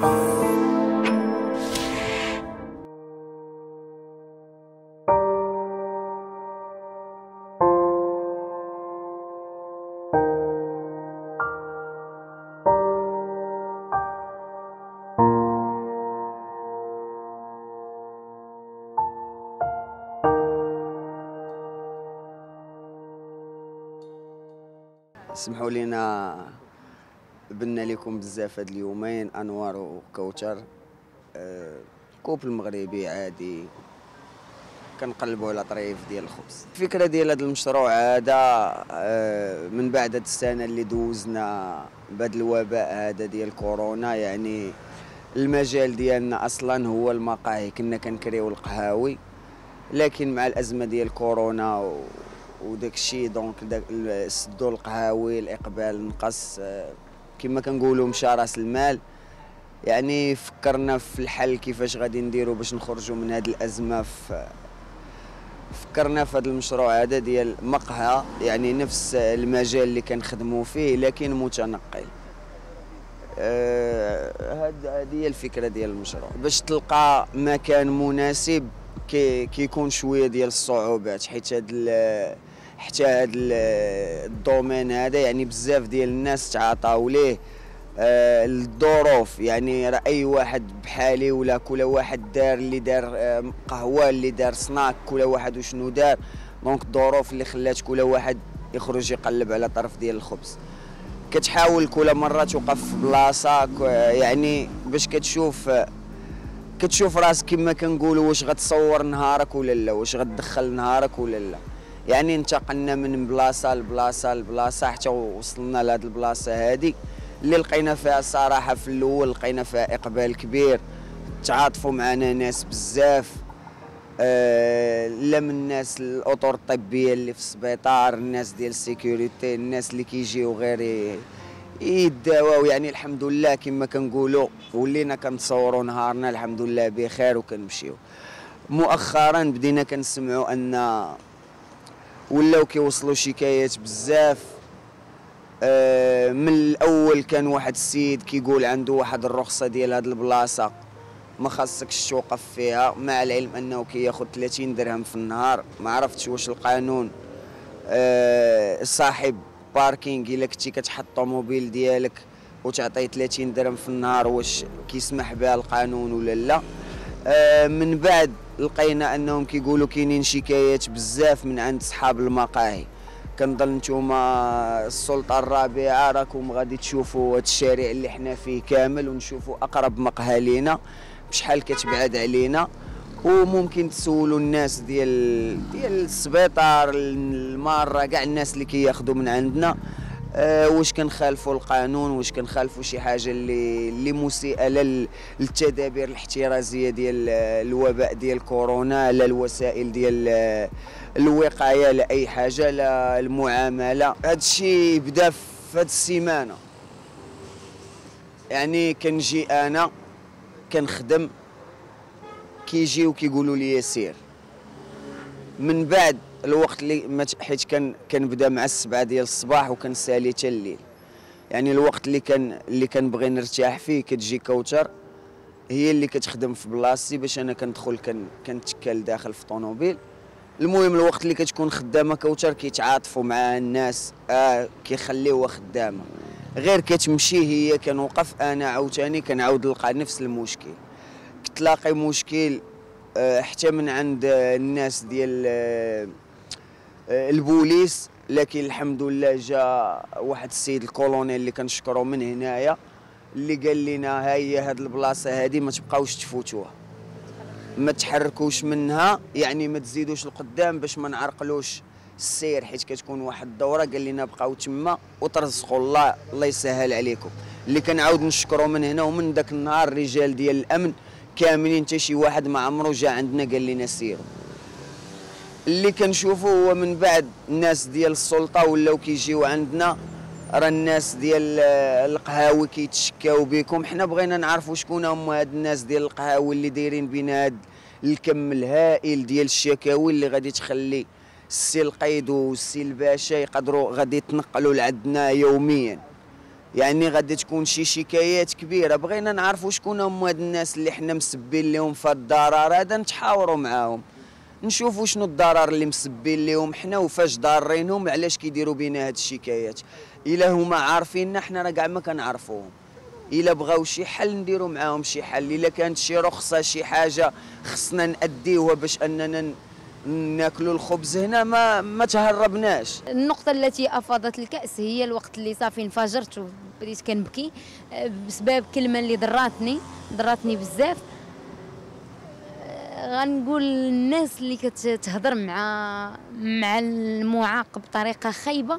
اسمحوا لنا بنا لكم بزاف هاد اليومين أنوار وكوثر آه، كوبل مغربي عادي. كنقلبوا على طريف ديال الخبز. الفكرة ديال هذا المشروع هذا آه، من بعد هاد السنة اللي دوزنا بهذا الوباء هذا ديال كورونا يعني المجال ديالنا أصلا هو المقاهي. كنا كنكريو القهاوي لكن مع الأزمة ديال كورونا و وداك الشيء دونك سدوا القهاوي الإقبال نقص آه، كما كنقولوا مشى راس المال. يعني فكرنا في الحل كيفاش غادي نديروا باش نخرجوا من هذه الأزمة. في فكرنا في هذا المشروع هذا ديال مقهى يعني نفس المجال اللي كنخدموا فيه لكن متنقل. هذه آه هي الفكرة ديال المشروع. باش تلقى مكان مناسب كي كيكون شوية ديال الصعوبات حيت هذا حتى هذا ال domaine هذا يعني بزاف ديال الناس تعاطاو ليه. آه الظروف يعني راه أي واحد بحالي ولا كل واحد دار اللي دار آه قهوة اللي دار سناك كل واحد وشنو دار. donc الظروف اللي خلات كل واحد يخرج يقلب على طرف ديال الخبز. كتحاول كل مرة توقف في بلاصة يعني باش كتشوف كتشوف راسك كما كنقولوا واش غتصور نهارك ولا لا واش غتدخل نهارك ولا لا. يعني انتقلنا من بلاصة لبلاصة لبلاصة حتى وصلنا لهاد البلاصة هادي. اللي لقينا فيها الصراحه في الأول لقينا فيها إقبال كبير. تعاطفوا معنا ناس بزاف. آه لا من الناس الأطر الطبية اللي في السبيطار الناس ديال السيكوريتي الناس اللي كيجيو غير يداواو. يعني الحمد لله كما كنقولوا ولينا كنتصوروا نهارنا الحمد لله بخير وكنمشيو. مؤخرا بدينا كنسمعوا أن ولاو كيوصلوا شكايات بزاف. آه، من الأول كان واحد السيد كيقول عنده واحد الرخصة ديال هاد البلاصة ما خاصكش توقف فيها مع العلم أنه كياخذ 30 درهم في النهار. ما عرفتش واش القانون. آه، صاحب باركينغ إلا كنتي كتحط الطوموبيل ديالك وتعطيه 30 درهم في النهار واش كيسمح بها القانون ولا لا؟ آه، من بعد لقينا أنهم كيقولوا كاينين شكايات بزاف من عند صحاب المقاهي. كنظن نتوما السلطة الرابعة راكم غادي تشوفوا هذا الشارع اللي حنا فيه كامل ونشوفوا أقرب مقهى لينا بشحال كتبعد علينا. وممكن تسولوا الناس ديال ديال السبيطار المارة كاع الناس اللي كياخذوا من عندنا. آه واش كنخالفوا القانون؟ واش كنخالفوا شي حاجة اللي اللي مسيئه للتدابير الاحترازية ديال الوباء ديال كورونا لا الوسائل ديال الوقاية لا أي حاجة لا المعاملة. هذا الشيء بدا في هذه السيمانة. يعني كنجي أنا كنخدم كيجيو كيقولوا لي سير من بعد الوقت اللي حيت كان كنبدا مع السبعة ديال الصباح وكنسالي حتى الليل. يعني الوقت اللي كان اللي كنبغي نرتاح فيه كتجي كوثر هي اللي كتخدم في بلاصتي باش أنا كندخل كن كنتكل داخل في طوموبيل. المهم الوقت اللي كتكون خدامة كوثر كيتعاطفوا مع الناس آه كيخليوها خدامة. غير كتمشي هي كنوقف أنا عاوتاني كنعاود نلقى نفس المشكل. كتلاقي مشكل آه حتى من عند الناس ديال آه، البوليس لكن الحمد لله جاء واحد السيد الكولونيل اللي كنشكرو من هنايا اللي قال لنا ها هي هاد البلاصة هادي ما تبقاوش تفوتوها. ما تحركوش منها يعني ما تزيدوش القدام باش ما نعرقلوش السير حيت كتكون واحد الدورة. قال لنا بقاو تما وترزقوا الله الله يسهل عليكم. اللي كنعاود نشكرو من هنا ومن ذاك النهار الرجال ديال الأمن كاملين حتى شي واحد ما عمرو جا عندنا قال لنا سيروا اللي كنشوفوا هو من بعد الناس ديال السلطة ولاو كيجيو عندنا راه الناس ديال القهاوي كيتشكاو بكم. حنا بغينا نعرفوا شكون هما هاد الناس ديال القهاوي اللي دايرين بينا هاد الكم الهائل ديال الشكاوي اللي غادي تخلي السي القيد والسي الباشا يقدروا غادي يتنقلوا لعندنا يوميا. يعني غادي تكون شي شكايات كبيرة. بغينا نعرفوا شكون هما هاد الناس اللي حنا مسبين لهم في الضرر هذا نتحاوروا معاهم. نشوفوا شنو الضرر اللي مسبين لهم حنا وفاش ضارينهم علاش كيديروا بينا هاد الشكايات؟ إلا هما عارفيننا حنا راه كاع ما كنعرفوهم. إلا بغاو شي حل نديروا معاهم شي حل. إلا كانت شي رخصة شي حاجة خصنا نأديوها باش أننا ناكلوا الخبز هنا ما ما تهربناش. النقطة التي أفاضت الكأس هي الوقت اللي صافي انفجرت وبديت كنبكي. آه، بسبب كلمة اللي ضراتني ضراتني بزاف. غنقول الناس اللي كتهضر مع مع المعاق بطريقة خايبة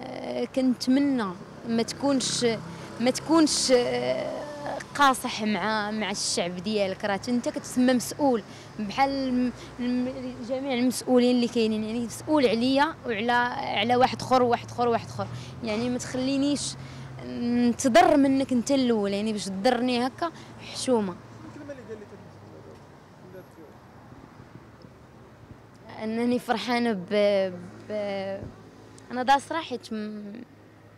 آه، كنتمنى ما تكونش ما تكونش قاصح مع مع الشعب ديالك. راه انت كتسمى مسؤول بحال جميع المسؤولين اللي كاينين. يعني مسؤول عليا وعلى على واحد اخر وواحد اخر وواحد اخر. يعني ما تخلينيش نتضر منك انت الأول. يعني باش تضرني هكا حشومة. انني فرحانة ب, ب... أنا دا صراحة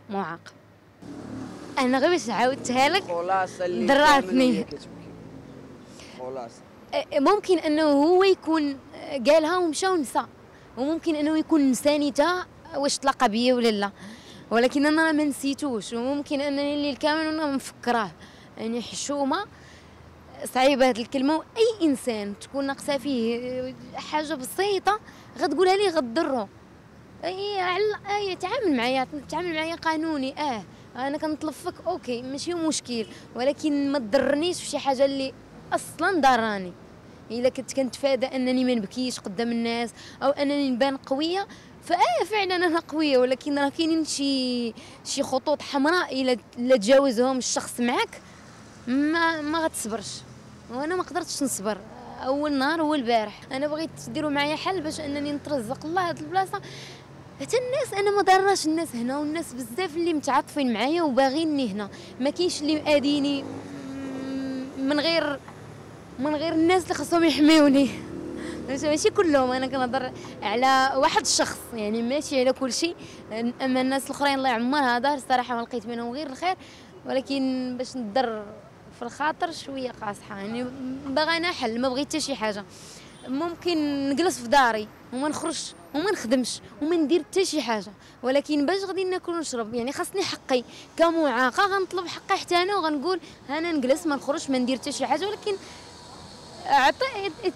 معاق. أنا غير باش عاودتها لك. خلاصه ممكن انه هو يكون قالها ومشى ونسى. وممكن انه يكون نسانيتها واش تلاقى بيا ولا لا. ولكن أنا ما نسيتوش. وممكن انني الليل كامل وأنا مفكراه يعني حشومة. صعيبة هذه الكلمة وأي إنسان تكون ناقصة فيه حاجة بسيطة غتقولها لي غتضره. أي أي تعامل معايا تعامل معايا قانوني آه أنا كنطلب فيك أوكي ماشي مشكل ولكن ما تضرنيش في شي حاجة اللي أصلا ضراني. إلا كنت كنتفادى أنني ما نبكيش قدام الناس أو أنني نبان قوية فآه فعلا أنا قوية ولكن راه كاينين شي شي خطوط حمراء إلا لا تجاوزهم الشخص معك ما ما غتصبرش. وأنا ما قدرتش نصبر. اول نهار هو البارح. أنا بغيت تديروا معايا حل باش انني نترزق الله هاد البلاصة. حتى الناس أنا ما ضراش الناس هنا والناس بزاف اللي متعاطفين معايا وباغيني هنا. ما كاينش اللي اديني من غير من غير الناس اللي خصهم يحميوني ماشي كلهم أنا كنهضر على واحد الشخص يعني ماشي على كل شيء اما الناس الاخرين الله يعمرها دار الصراحه ما لقيت منهم غير الخير ولكن باش نضر في الخاطر شوية قاصحة. يعني باغا أنا حل ما بغيت حتى شي حاجة. ممكن نجلس في داري وما نخرجش وما نخدمش وما ندير حتى شي حاجة. ولكن باش غادي ناكل ونشرب يعني خاصني حقي كمعاقة غنطلب حقي حتى أنا وغنقول أنا نجلس ما نخرجش ما ندير حتى شي حاجة. ولكن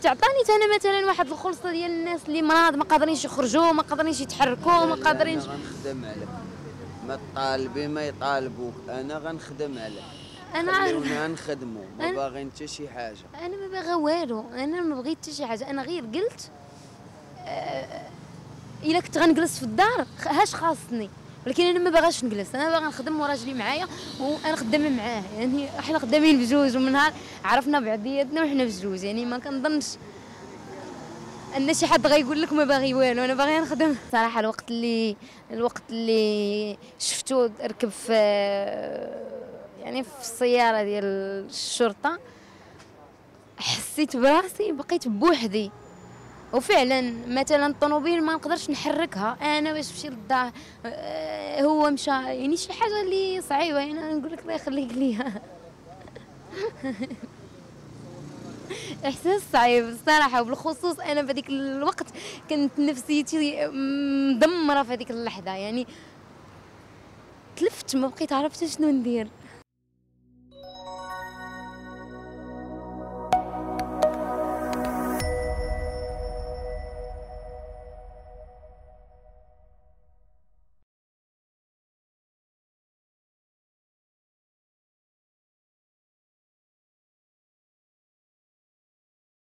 تعطاني أنا مثلا واحد الخلصة ديال الناس اللي مرض ما قادرينش يخرجوا ما قادرينش يتحركوا ما قادرينش غنخدم عليك. ما طالبي ما يطالبوك. أنا غنخدم عليك. أنا خليونا نخدموا ما باغيين حتى شي حاجة. أنا ما باغا والو أنا ما بغيت حتى شي حاجة. أنا غير قلت آه إلا كنت غنجلس في الدار هاش خاصني. ولكن أنا ما باغاش نجلس. أنا باغا نخدم وراجلي معايا وأنا خدامة معاه. يعني إحنا خدامين بجوج ومن نهار عرفنا بعضياتنا وحنا بجوج يعني ما كنظنش أن شي حد غيقول لك ما باغي والو. أنا باغي نخدم. صراحة الوقت اللي الوقت اللي شفتو ركب في يعني في السيارة ديال الشرطة حسيت براسي بقيت بوحدي. وفعلا مثلا الطوموبيل ما نقدرش نحركها. أنا باش نمشي للدار آه، هو مشى. يعني شي حاجة اللي صعيبة يعني أنا نقول لك الله يخليك ليا إحساس صعيب الصراحة. وبالخصوص أنا في هذيك الوقت كانت نفسيتي مدمرة في هذيك اللحظة. يعني تلفت ما بقيت عرفت شنو ندير.